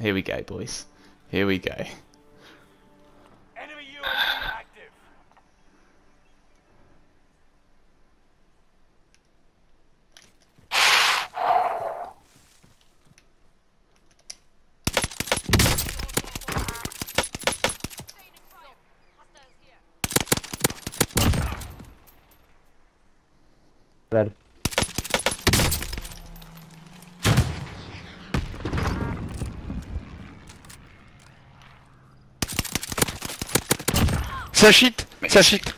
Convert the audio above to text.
Here we go, boys. Here we go. Enemy Ça cheat, ça cheat.